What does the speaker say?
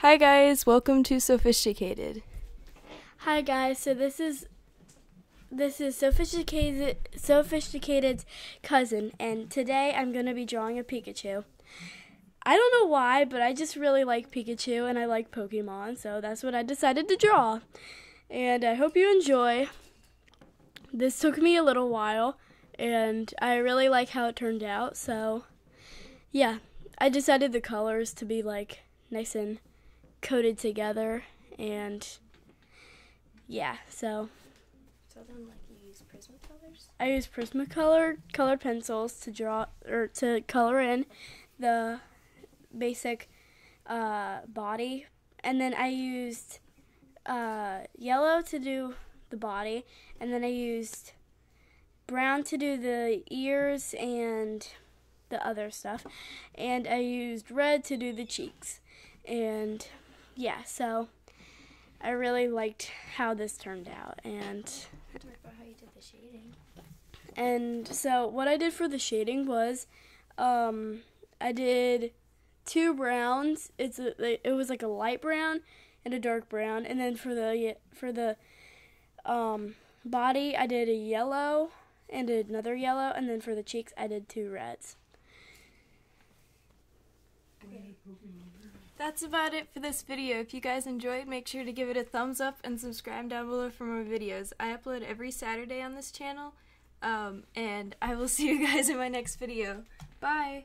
Hi guys, welcome to SoFISHticated. Hi guys, so this is this is SoFISHticated SoFISHticated's cousin and today I'm going to be drawing a Pikachu. I don't know why, but I just really like Pikachu and I like Pokemon, so that's what I decided to draw. And I hope you enjoy. This took me a little while and I really like how it turned out, so yeah, I decided the colors to be like nice and coated together and yeah, so. So then, like, you use Prismacolors? I use Prismacolor colored pencils to draw or to color in the basic uh, body, and then I used uh, yellow to do the body, and then I used brown to do the ears and the other stuff, and I used red to do the cheeks, and yeah, so I really liked how this turned out, and and so what I did for the shading was, um, I did two browns. It's a, it was like a light brown and a dark brown, and then for the for the um, body I did a yellow and another yellow, and then for the cheeks I did two reds. That's about it for this video. If you guys enjoyed, make sure to give it a thumbs up and subscribe down below for more videos. I upload every Saturday on this channel, um, and I will see you guys in my next video. Bye!